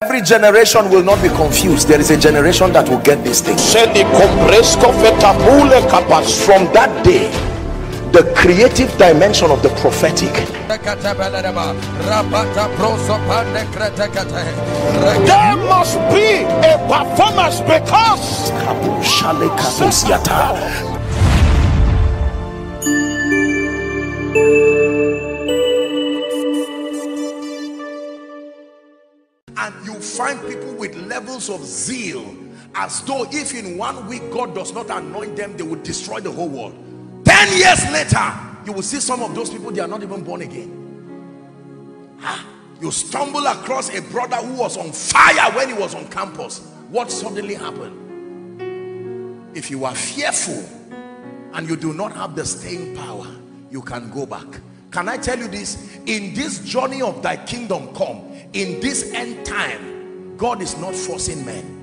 Every generation will not be confused. There is a generation that will get this thing. From that day, the creative dimension of the prophetic. There must be a performance because levels of zeal as though if in one week God does not anoint them they would destroy the whole world. 10 years later you will see some of those people they are not even born again. Ah, you stumble across a brother who was on fire when he was on campus. What suddenly happened? If you are fearful and you do not have the staying power you can go back. Can I tell you this? In this journey of thy kingdom come in this end time God is not forcing men.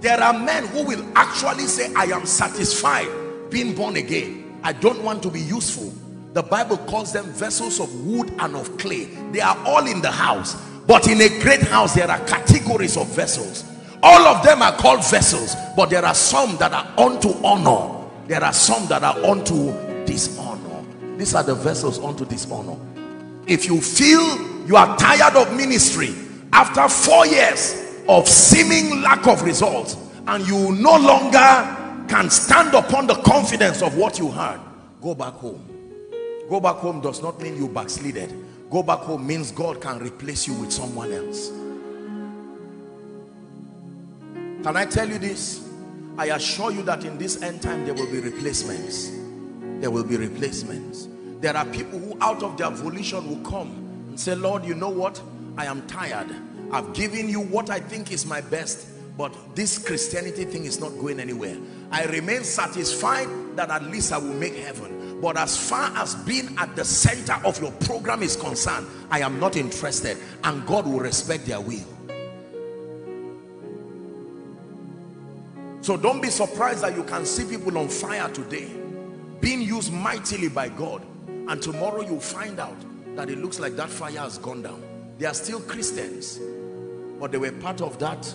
There are men who will actually say I am satisfied being born again. I don't want to be useful. The Bible calls them vessels of wood and of clay. They are all in the house. But in a great house there are categories of vessels. All of them are called vessels but there are some that are unto honor. There are some that are unto dishonor. These are the vessels unto dishonor. If you feel you are tired of ministry after four years of seeming lack of results and you no longer can stand upon the confidence of what you heard go back home. Go back home does not mean you backslided. Go back home means God can replace you with someone else. Can I tell you this? I assure you that in this end time there will be replacements. There will be replacements. There are people who out of their volition will come and say lord you know what i am tired. I've given you what i think is my best but this christianity thing is not going anywhere. I remain satisfied that at least i will make heaven. But as far as being at the center of your program is concerned i am not interested and god will respect their will. So don't be surprised that you can see people on fire today being used mightily by god and tomorrow you'll find out that it looks like that fire has gone down. They are still Christians, but they were part of that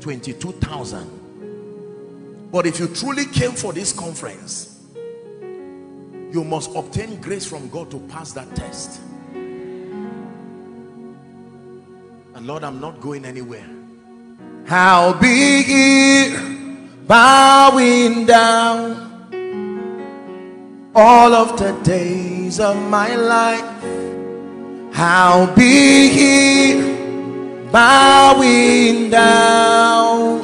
22,000. But if you truly came for this conference, you must obtain grace from God to pass that test. And Lord, I'm not going anywhere. How be here, bowing down all of the days of my life I'll be here bowing down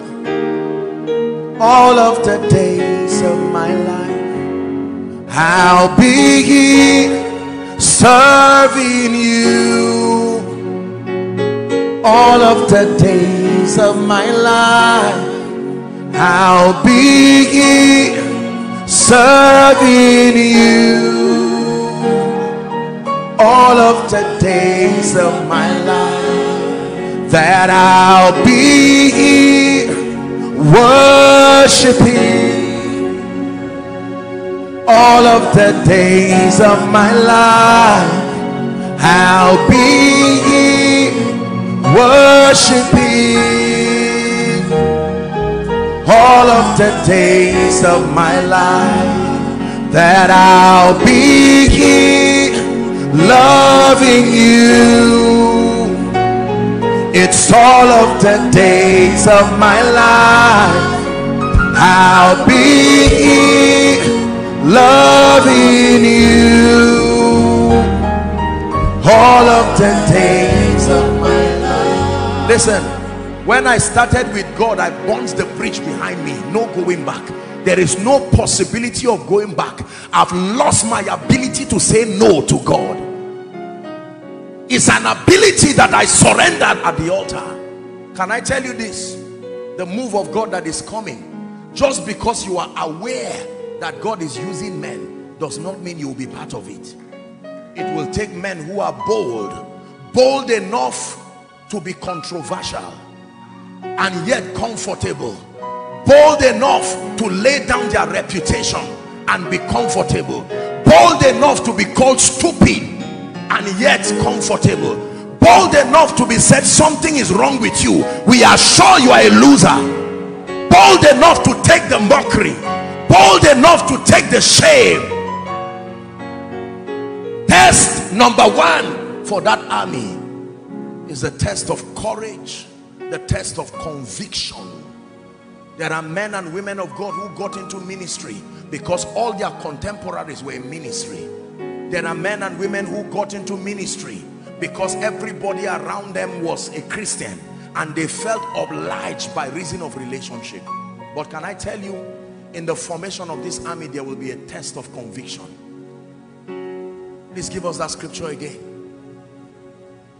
all of the days of my life? I'll be here serving you all of the days of my life? I'll be here serving you all of the days of my life that I'll be worshiping. All of the days of my life I'll be worshiping. All of the days of my life that I'll be here loving you. It's all of the days of my life. I'll be loving you? All of the days of my life. Listen when I started with God I burnt the bridge behind me. No going back there is no possibility of going back. I've lost my ability to say no to God. It's an ability that I surrendered at the altar. Can I tell you this? The move of God that is coming just because you are aware that God is using men does not mean you will be part of it. It will take men who are bold bold enough to be controversial and yet comfortable bold enough to lay down their reputation and be comfortable. Bold enough to be called stupid and yet comfortable. Bold enough to be said something is wrong with you. We are sure you are a loser. Bold enough to take the mockery. Bold enough to take the shame. Test number one for that army is the test of courage the test of conviction there are men and women of God who got into ministry because all their contemporaries were in ministry. There are men and women who got into ministry because everybody around them was a Christian and they felt obliged by reason of relationship. But can I tell you in the formation of this army there will be a test of conviction. Please give us that scripture again.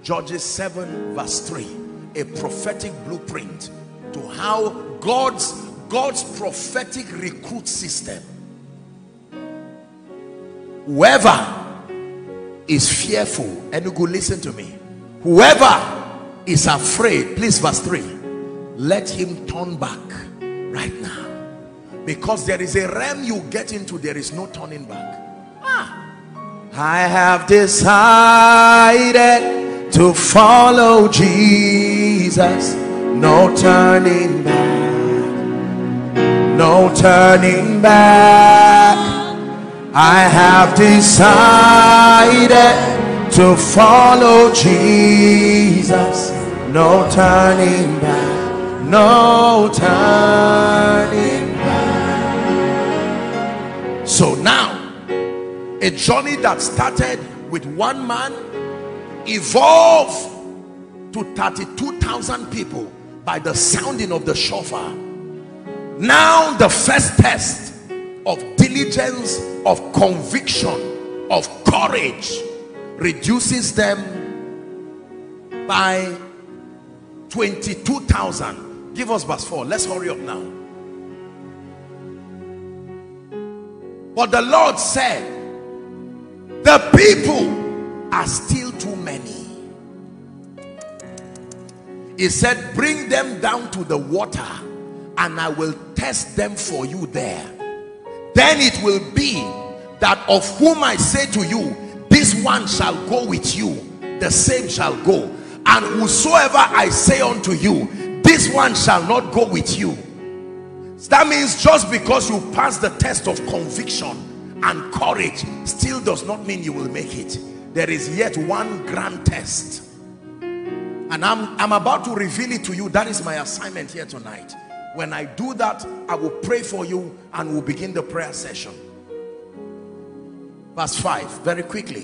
Judges 7 verse 3 a prophetic blueprint to how God's God's prophetic recruit system. Whoever is fearful and you go listen to me. Whoever is afraid please verse 3 let him turn back right now. Because there is a realm you get into there is no turning back. Ah. I have decided to follow Jesus. No turning back no turning back I have decided to follow Jesus. No turning back, no turning back. So now, a journey that started with one man evolved to 32,000 people by the sounding of the shofar. Now the first test of diligence, of conviction, of courage reduces them by 22,000. Give us verse 4. Let's hurry up now. But the Lord said, the people are still too many. He said, bring them down to the water and I will test them for you there. Then it will be that of whom I say to you this one shall go with you the same shall go. And whosoever I say unto you this one shall not go with you. That means just because you pass the test of conviction and courage still does not mean you will make it. There is yet one grand test. And I'm, I'm about to reveal it to you. That is my assignment here tonight when I do that, I will pray for you and we'll begin the prayer session. Verse 5, very quickly.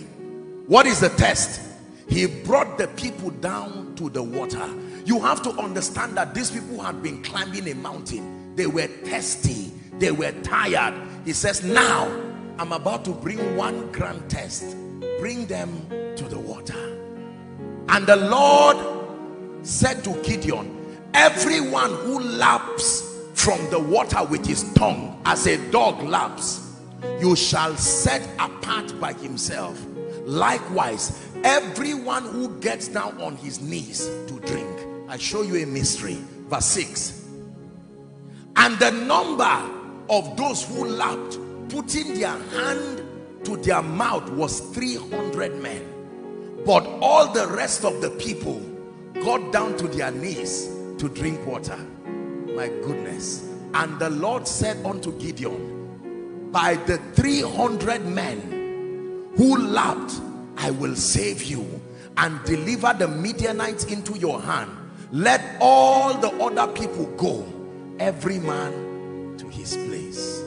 What is the test? He brought the people down to the water. You have to understand that these people had been climbing a mountain. They were thirsty. They were tired. He says, now I'm about to bring one grand test. Bring them to the water. And the Lord said to Gideon, everyone who laps from the water with his tongue as a dog laps you shall set apart by himself. Likewise everyone who gets down on his knees to drink. I show you a mystery. Verse 6 and the number of those who lapped putting their hand to their mouth was 300 men. But all the rest of the people got down to their knees to drink water. My goodness. And the Lord said unto Gideon by the 300 men who lapped I will save you and deliver the Midianites into your hand. Let all the other people go every man to his place.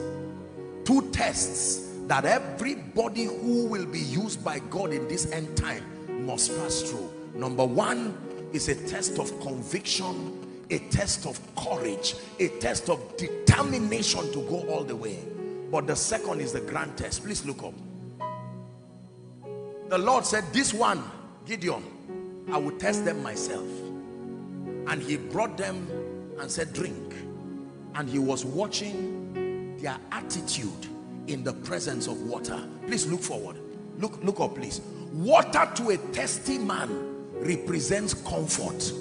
Two tests that everybody who will be used by God in this end time must pass through. Number one is a test of conviction a test of courage, a test of determination to go all the way. But the second is the grand test. Please look up. The Lord said, this one, Gideon, I will test them myself. And he brought them and said, drink. And he was watching their attitude in the presence of water. Please look forward. Look, look up, please. Water to a thirsty man represents comfort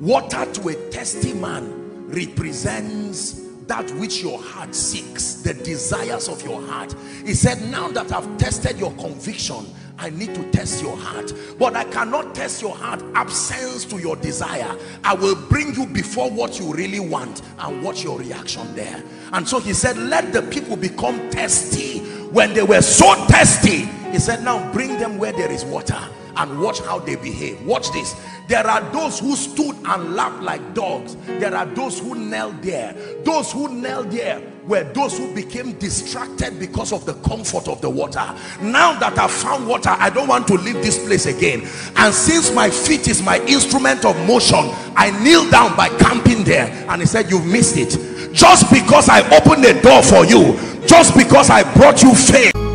water to a thirsty man represents that which your heart seeks the desires of your heart he said now that i've tested your conviction I need to test your heart. But I cannot test your heart absence to your desire. I will bring you before what you really want and watch your reaction there. And so he said, let the people become thirsty. When they were so thirsty, he said, now bring them where there is water and watch how they behave. Watch this. There are those who stood and laughed like dogs. There are those who knelt there. Those who knelt there were those who became distracted because of the comfort of the water. Now that I've found water, I don't want to leave this place again. And since my feet is my instrument of motion, I kneel down by camping there. And he said, you've missed it. Just because I opened the door for you, just because I brought you fame.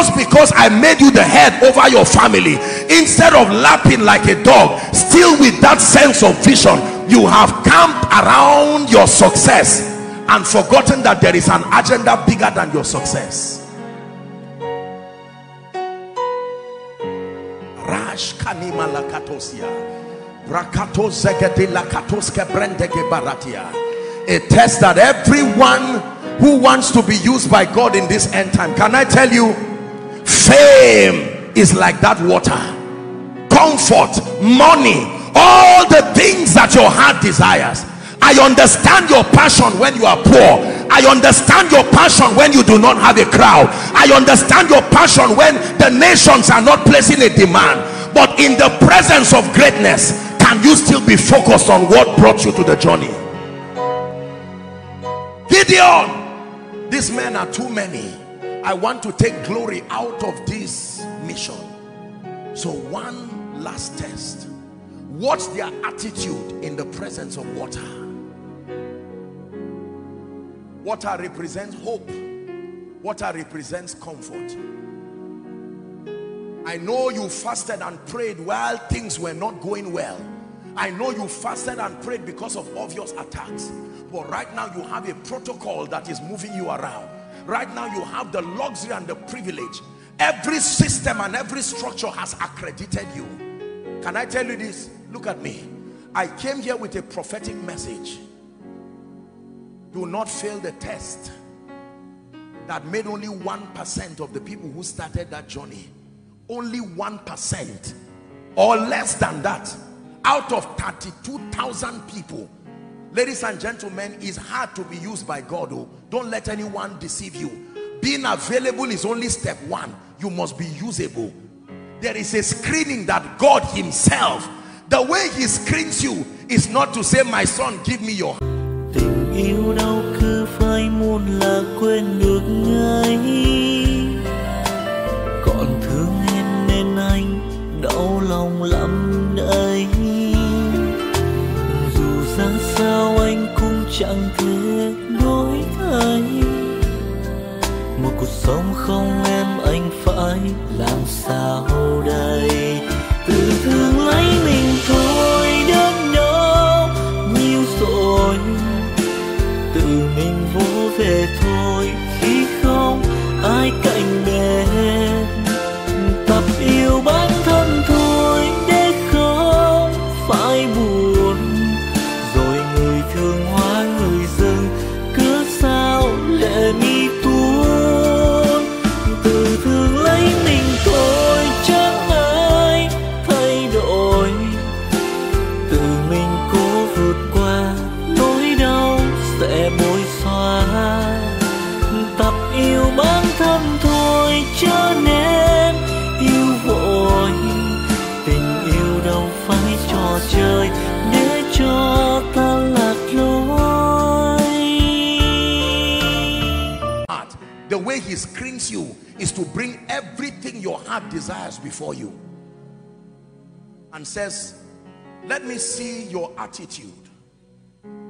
Just because I made you the head over your family instead of lapping like a dog still with that sense of vision you have camped around your success and forgotten that there is an agenda bigger than your success. Rash kanima lakatosia Brakato lakatoske brendege baratia. A test that everyone who wants to be used by God in this end time. Can I tell you fame is like that water. Comfort money all the things that your heart desires. I understand your passion when you are poor. I understand your passion when you do not have a crowd. I understand your passion when the nations are not placing a demand. But in the presence of greatness can you still be focused on what brought you to the journey? Gideon these men are too many i want to take glory out of this mission so one last test. What's their attitude in the presence of water. Water represents hope. Water represents comfort. I know you fasted and prayed while things were not going well. I know you fasted and prayed because of obvious attacks. But right now you have a protocol that is moving you around right now you have the luxury and the privilege. Every system and every structure has accredited you. Can I tell you this? Look at me. I came here with a prophetic message. Do not fail the test that made only one percent of the people who started that journey. Only one percent or less than that. Out of 32,000 people ladies and gentlemen it's hard to be used by God oh. Don't let anyone deceive you. Being available is only step one. You must be usable. There is a screening that God himself the way he screens you is not to say my son give me your yêu đâu cứ phải muốn là quên được ngay còn thương em nên anh đau lòng lắm sao anh cũng chẳng thể đổi thay một cuộc sống không em, anh phải làm sao đây? Tự thương lấy mình thôi, đớn đau, nhiều rồi. Tự mình vô về thôi the way he screens you is to bring everything your heart desires before you. And says let me see your attitude.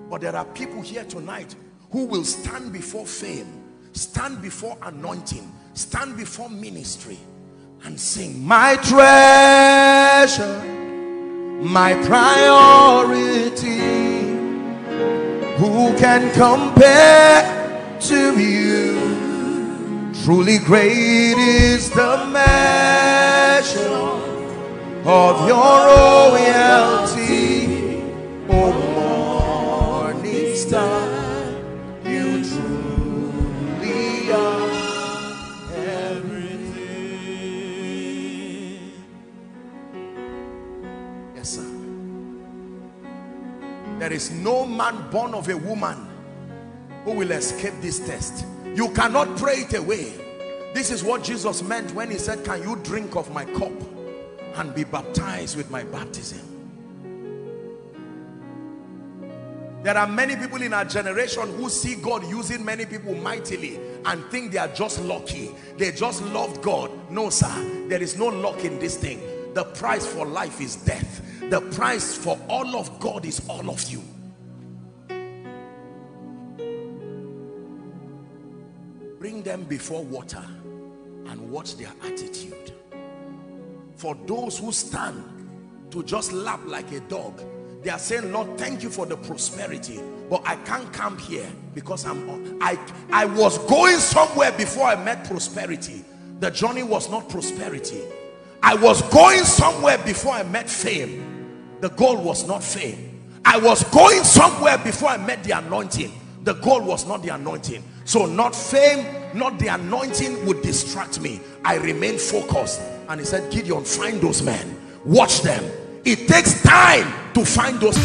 But there are people here tonight who will stand before fame stand before anointing stand before ministry and sing my treasure my priority. Who can compare to you? Truly great is the measure of your royalty. Oh morning star there is no man born of a woman who will escape this test. You cannot pray it away. This is what Jesus meant when he said, can you drink of my cup and be baptized with my baptism? There are many people in our generation who see God using many people mightily and think they are just lucky. They just loved God. No, sir. There is no luck in this thing. The price for life is death the price for all of God is all of you. Bring them before water and watch their attitude. For those who stand to just lap like a dog they are saying lord thank you for the prosperity but i can't camp here because i'm i i was going somewhere before i met prosperity. The journey was not prosperity. I was going somewhere before i met fame the goal was not fame i was going somewhere before i met the anointing. The goal was not the anointing. So not fame not the anointing would distract me. I remain focused. And he said gideon find those men. Watch them. It takes time to find those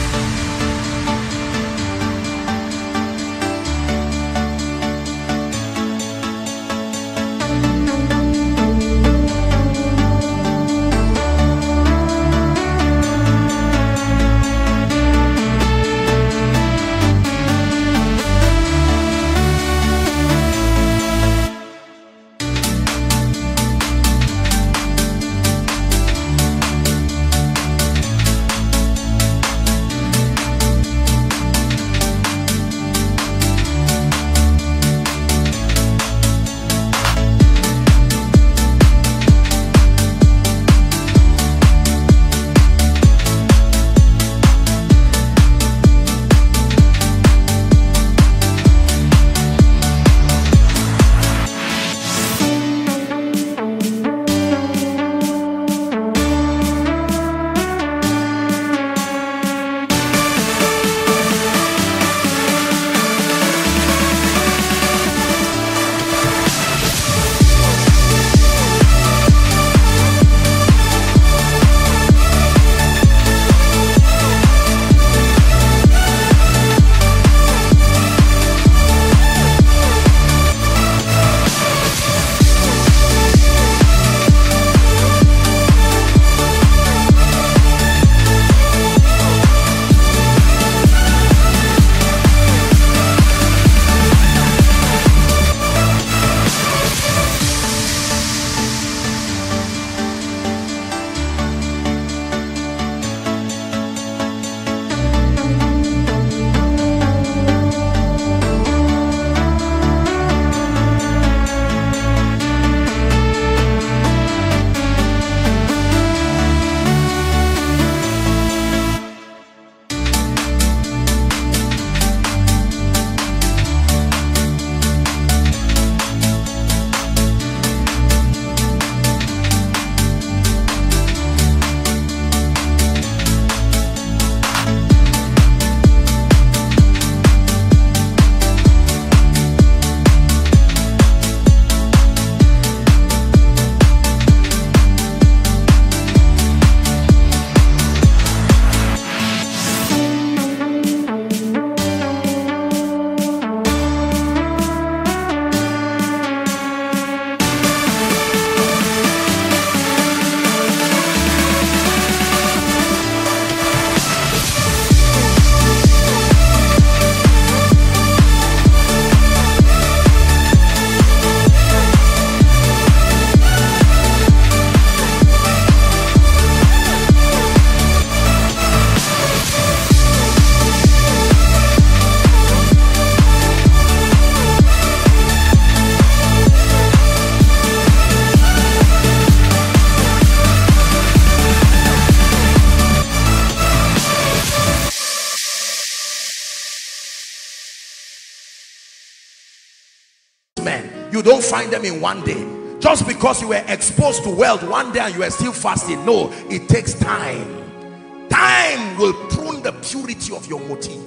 you don't find them in one day. Just because you were exposed to wealth one day and you are still fasting no it takes time. Time will prune the purity of your motive.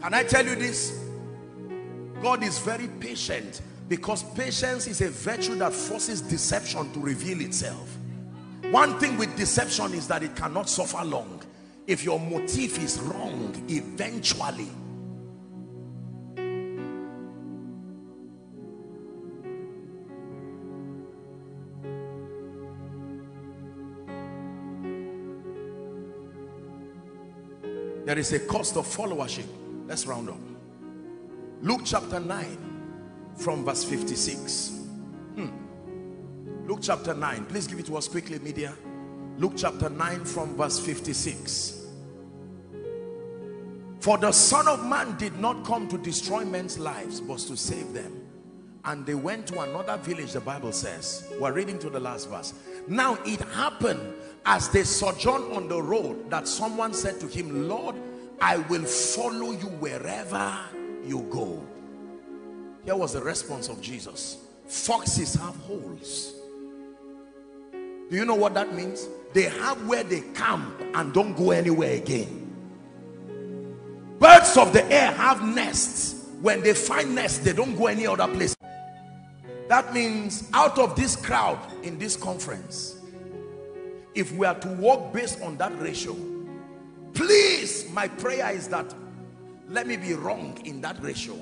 Can I tell you this? God is very patient because patience is a virtue that forces deception to reveal itself. One thing with deception is that it cannot suffer long. If your motive is wrong eventually there is a cost of followership. Let's round up. Luke chapter 9 from verse 56 hmm. Luke chapter 9 please give it to us quickly media. Luke chapter 9 from verse 56 for the son of man did not come to destroy men's lives but to save them. And they went to another village the bible says. We're reading to the last verse now it happened as they sojourned on the road that someone said to him lord i will follow you wherever you go. Here was the response of jesus. Foxes have holes. Do you know what that means? They have where they camp and don't go anywhere again. Birds of the air have nests. When they find nests they don't go any other place that means out of this crowd in this conference if we are to walk based on that ratio please my prayer is that let me be wrong in that ratio.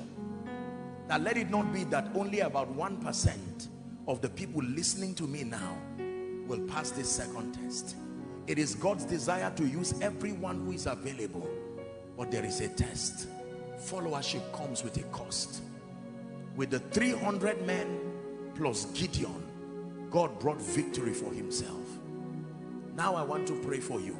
That let it not be that only about one percent of the people listening to me now will pass this second test. It is God's desire to use everyone who is available but there is a test. Followership comes with a cost. With the 300 men plus Gideon God brought victory for himself. Now I want to pray for you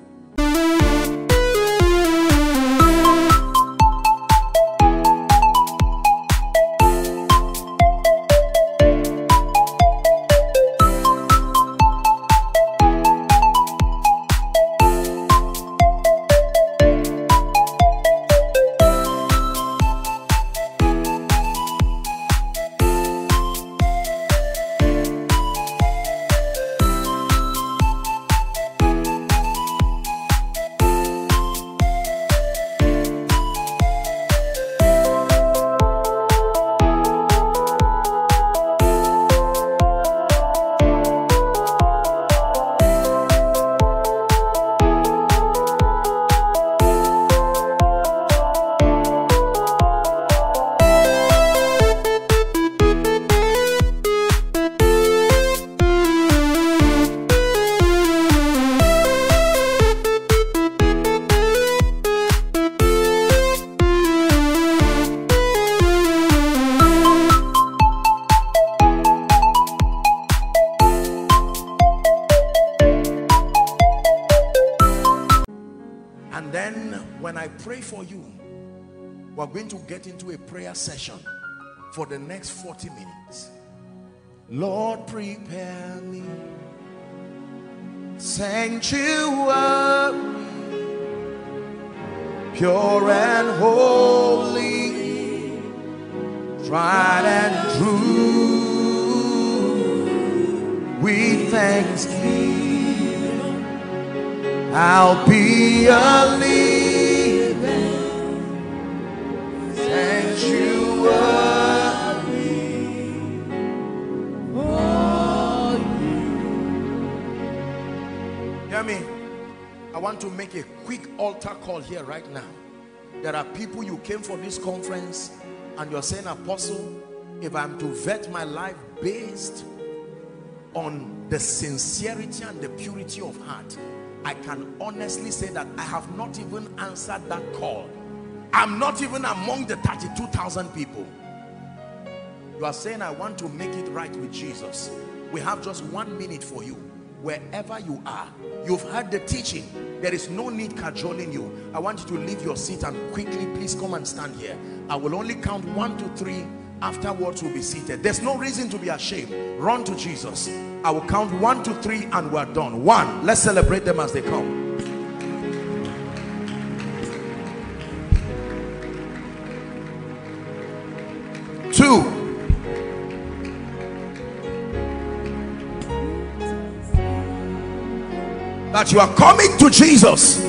pray for you. We're going to get into a prayer session for the next 40 minutes. Lord prepare me. Sanctuary. Pure and holy. Tried and true. With thanksgiving I'll be a living want to make a quick altar call here right now. There are people you came for this conference and you're saying, Apostle, if I'm to vet my life based on the sincerity and the purity of heart, I can honestly say that I have not even answered that call. I'm not even among the 32,000 people. You are saying, I want to make it right with Jesus. We have just one minute for you. Wherever you are, you've heard the teaching. There is no need cajoling you. I want you to leave your seat and quickly, please come and stand here. I will only count one, two, three. Afterwards, we'll be seated. There's no reason to be ashamed. Run to Jesus. I will count one, two, three, and we're done. One, let's celebrate them as they come. That you are coming to Jesus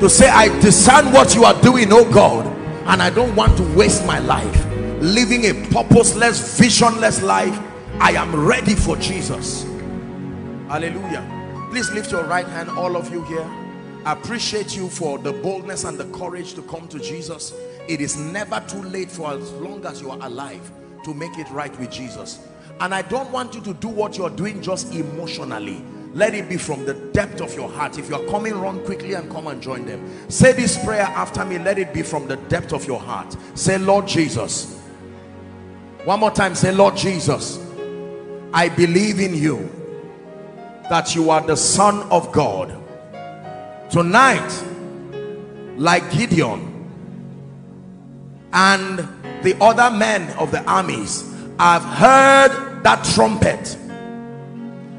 to say I discern what you are doing oh God and I don't want to waste my life living a purposeless visionless life. I am ready for Jesus. Hallelujah. Please lift your right hand all of you here. I appreciate you for the boldness and the courage to come to Jesus. It is never too late for as long as you are alive to make it right with Jesus. And I don't want you to do what you're doing just emotionally let it be from the depth of your heart. If you're coming run quickly and come and join them. Say this prayer after me. Let it be from the depth of your heart. Say Lord Jesus. One more time. Say Lord Jesus I believe in you that you are the son of God. Tonight like Gideon and the other men of the armies I've heard that trumpet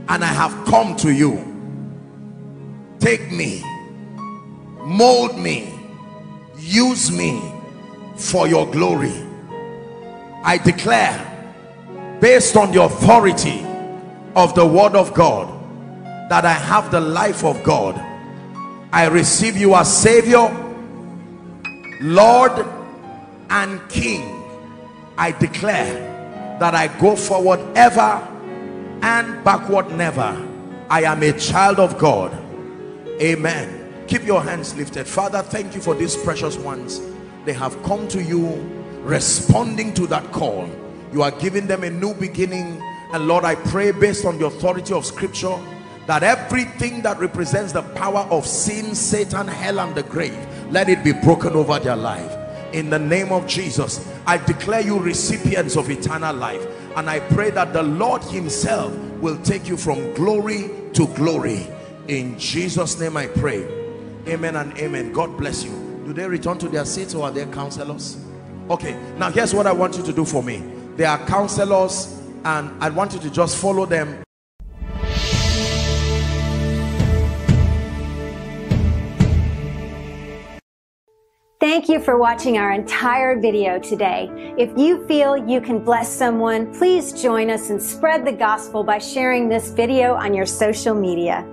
and I have come to you. Take me mold me use me for your glory. I declare based on the authority of the word of God that I have the life of God. I receive you as savior Lord and King. I declare that I go forward ever and backward never. I am a child of God. Amen. Keep your hands lifted. Father thank you for these precious ones. They have come to you responding to that call. You are giving them a new beginning. And lord i pray based on the authority of scripture that everything that represents the power of sin satan hell and the grave let it be broken over their life. In the name of jesus i declare you recipients of eternal life and I pray that the Lord himself will take you from glory to glory. In Jesus name I pray. Amen and amen. God bless you. Do they return to their seats or are they counselors? Okay now here's what I want you to do for me. They are counselors and I want you to just follow them Thank you for watching our entire video today. If you feel you can bless someone, please join us and spread the gospel by sharing this video on your social media.